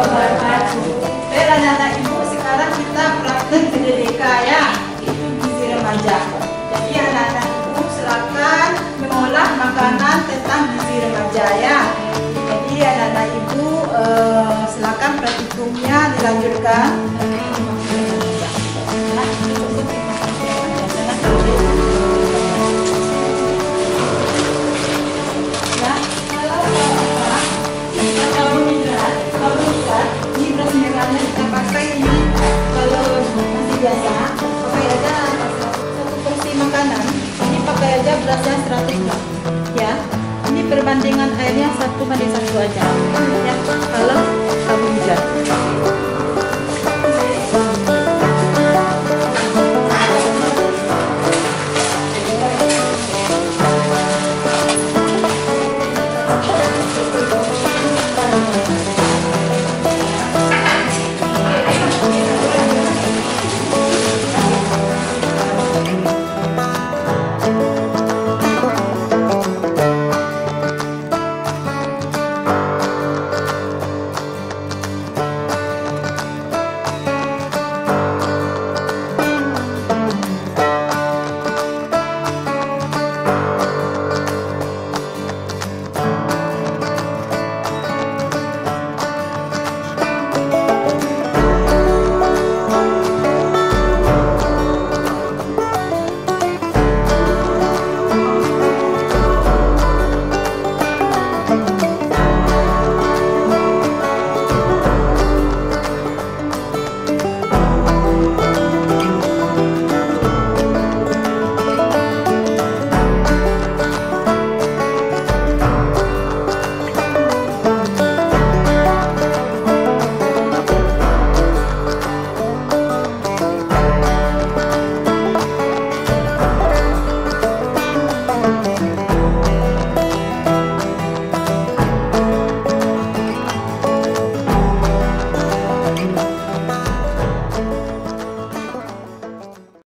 wabarakatuh. Baik anak-anak ibu, sekarang kita praktek PDDK ya, itu gizi remaja. Jadi anak-anak ibu silakan mengolah makanan tentang gizi remaja ya. Jadi anak-anak ibu eh, silakan praktikumnya dilanjutkan. Biasa, pakai aja satu porsi makanan. Ini pakai aja berasnya 100 gram. Ya, ini perbandingan airnya satu banding